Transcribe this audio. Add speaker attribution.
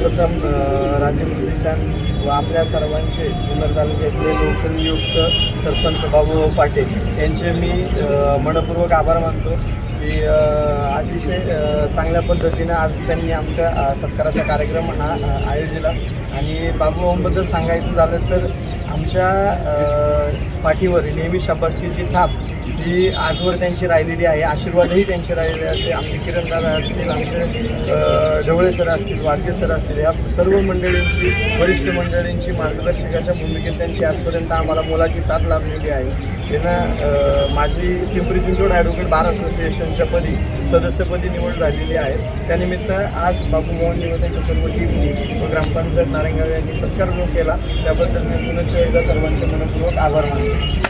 Speaker 1: तालुक्यातल्या सर्वांचे जुन्नर तालुक्यातले लोकनियुक्त सरपंच बाबूभाऊ पाटील यांचे मी मनपूर्वक आभार मानतो की अतिशय चांगल्या पद्धतीनं आज त्यांनी आमच्या सत्काराचा कार्यक्रम हा आयोजिला. आणि बाबूभाऊंबद्दल सांगायचं झालं तर आमच्या पाठीवर नेहमी शाबासकीची थाप ही आजवर त्यांची राहिलेली आहे. आशीर्वादही त्यांचे राहिलेले असते आमचे किरणदादा असतील आमचे ढवळे सर असतील वारके सर असतील या सर्व मंडळींची वरिष्ठ मंडळींची मार्गदर्शकाच्या भूमिकेत त्यांची आजपर्यंत आम्हाला मोलाची साथ लाभलेली आहे. त्यांना माझी पिंपरी चिंचवड ॲडव्होकेट बार असोसिएशनच्या पदी सदस्यपदी निवड झालेली आहे. त्यानिमित्त आज बाबू मोहन व यांच्या सर्व टीमनी व ग्रामपंचायत नारायणगाव यांनी सत्कार जो केला त्याबद्दल मी पुनश्च एकदा सर्वांचे मनपूर्वक आभार मानतो.